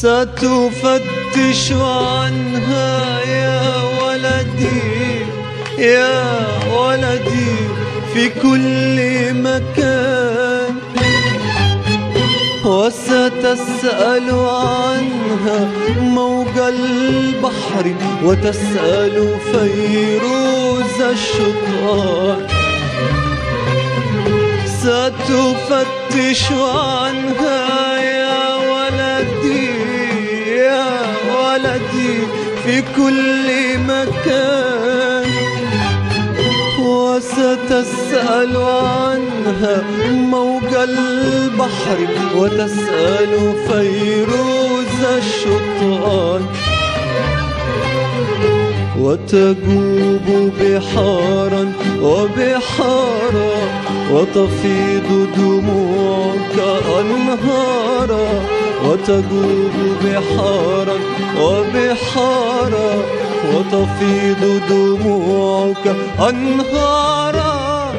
ستفتش عنها يا ولدي يا ولدي في كل مكان. وستسأل عنها موج البحر وتسأل فيروز الشطآن ستفتش عنها يا ولدي يا ولدي في كل مكان. وستسأل عنها موج البحر وتسأل فيروز الشطآن وتجوب بحارا وبحارا وتفيض دموعك أنهارا. وتجوب بحارا وبحارا وتفيض دموعك أنهارا.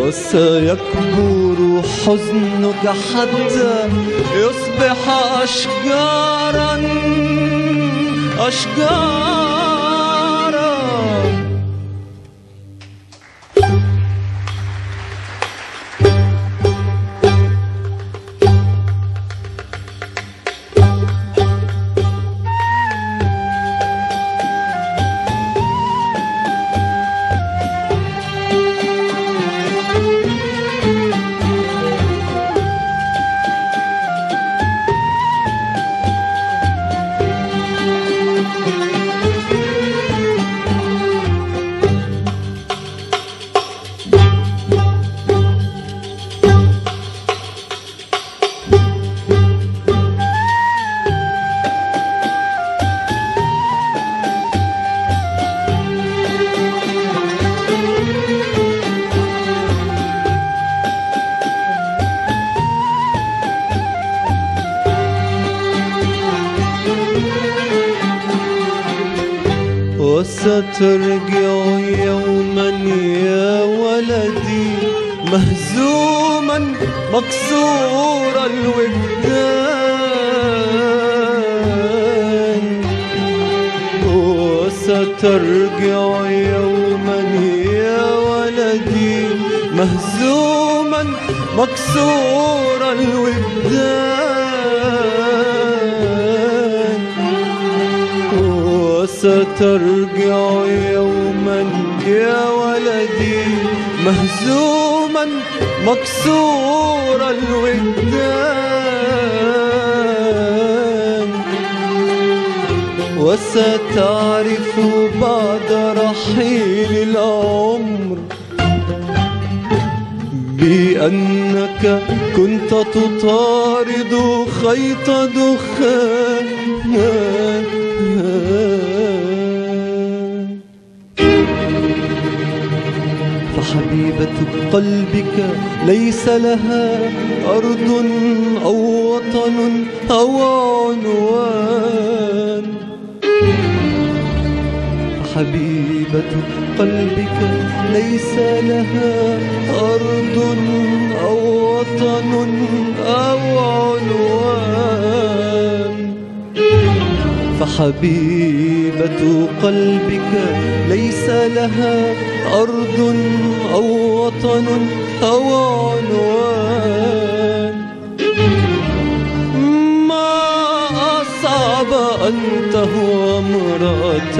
وسيكبر حزنك حتى يصبح أشجارا. أشجارا. وسترجع يوما يا ولدي مهزوما مكسور الوجدان وسترجع يوما يا ولدي مهزوما مكسور الوجدان وسترجع يوما يا ولدي مهزوما مكسور الوجدان. وستعرف بعد رحيل العمر بأنك كنت تطارد خيط دخان. فحبيبة قلبك ليس لها أرض أو وطن أو عنوان حبيبة قلبك ليس لها أرض أو وطن أو عنوان فحبيبة قلبك ليس لها أرض أو وطن أو عنوان. ما أصعب أن تهوى امرأة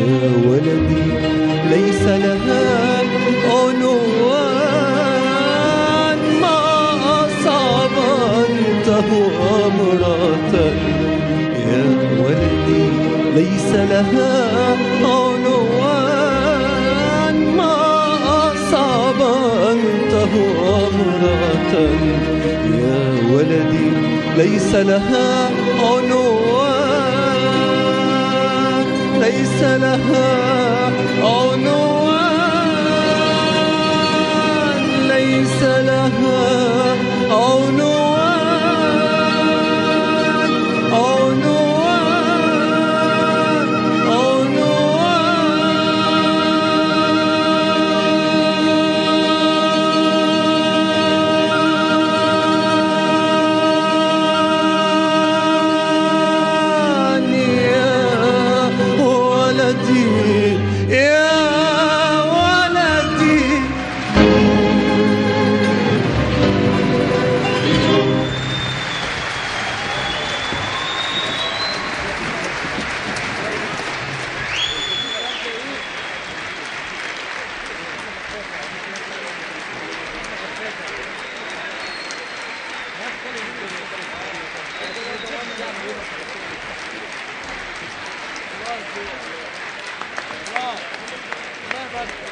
يا ولدي ليس لها عنوان. امرأة يا ولدي ليس لها عنوان ليس لها عنوان. Thank you.